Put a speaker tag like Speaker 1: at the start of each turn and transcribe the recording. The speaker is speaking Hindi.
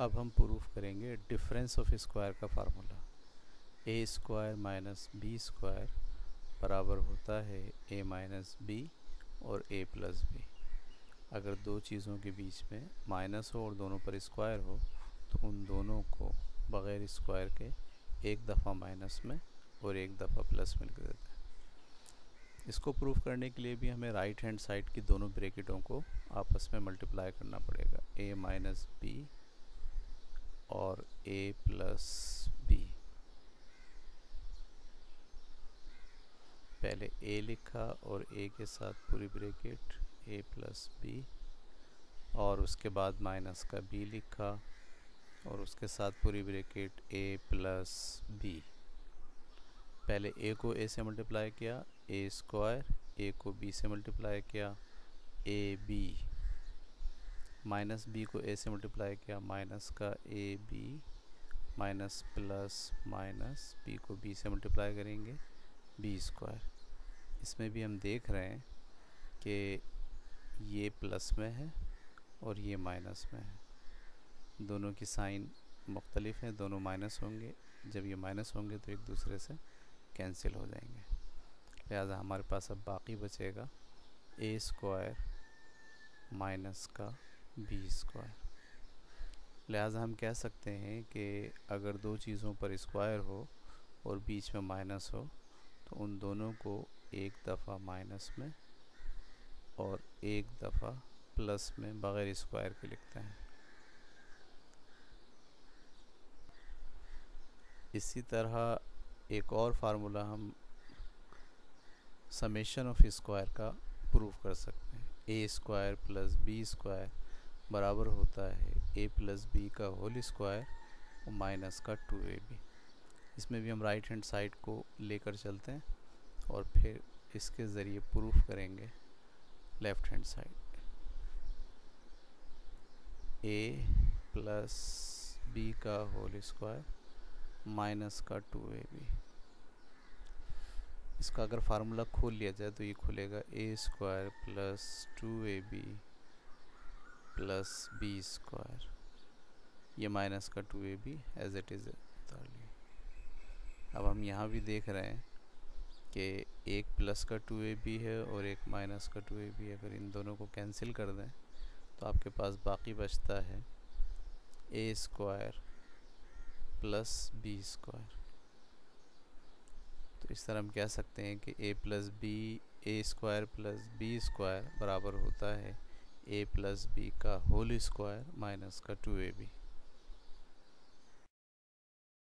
Speaker 1: अब हम प्रूफ करेंगे डिफरेंस ऑफ़ स्क्वायर का formula. A square minus B square बराबर होता है ए माइनस बी और ए प्लस बी। अगर दो चीज़ों के बीच में माइनस हो और दोनों पर स्क्वायर हो तो उन दोनों को बग़ैर स्क्वायर के एक दफ़ा माइनस में और एक दफ़ा प्लस में लिख देते हैं। इसको प्रूफ करने के लिए भी हमें राइट हैंड साइड की दोनों ब्रैकेटों को आपस में मल्टीप्लाई करना पड़ेगा। ए माइनस बी और ए प्लस बी पहले ए लिखा और ए के साथ पूरी ब्रैकेट ए प्लस बी और उसके बाद माइनस का बी लिखा और उसके साथ पूरी ब्रैकेट ए प्लस बी पहले ए को ए से मल्टीप्लाई किया ए स्क्वायर ए को बी से मल्टीप्लाई किया ए बी माइनस बी को ए से मल्टीप्लाई किया, माइनस का A B, minus plus minus B को बी से मल्टीप्लाई करेंगे, बी स्क्वायर। इसमें भी हम देख रहे हैं कि ये प्लस में है और ये माइनस में है। दोनों की साइन मुख्तलिफ़ हैं, दोनों माइनस होंगे। जब ये माइनस होंगे तो एक दूसरे से कैंसिल हो जाएँगे। लिहाजा हमारे पास अब बाकी बचेगा, ए स्क्वायर माइनस का बी स्क्वायर लिहाजा हम कह सकते हैं कि अगर दो चीज़ों पर स्क्वायर हो और बीच में माइनस हो तो उन दोनों को एक दफ़ा माइनस में और एक दफ़ा प्लस में बग़ैर स्क्वायर के लिखते हैं. इसी तरह एक और फार्मूला हम समेशन ऑफ़ स्क्वायर का प्रूफ कर सकते हैं. A square plus B square बराबर होता है ए प्लस बी का होल स्क्वायर और माइनस का टू ए बी इसमें भी हम राइट हैंड साइड को लेकर चलते हैं और फिर इसके ज़रिए प्रूफ करेंगे left hand side A plus B का होल स्क्वायर माइनस का टू ए बी इसका अगर फार्मूला खोल लिया जाए तो ये खुलेगा A square plus two A B plus B square ये माइनस का two A B as it is लिया अब हम यहाँ भी देख रहे हैं कि एक प्लस का टू ए बी है और एक माइनस का टू ए बी अगर इन दोनों को कैंसिल कर दें तो आपके पास बाकी बचता है A square plus B square तो इस तरह हम कह सकते हैं कि A plus B A square plus B square बराबर होता है। ए प्लस बी का होल स्क्वायर माइनस का टू ए बी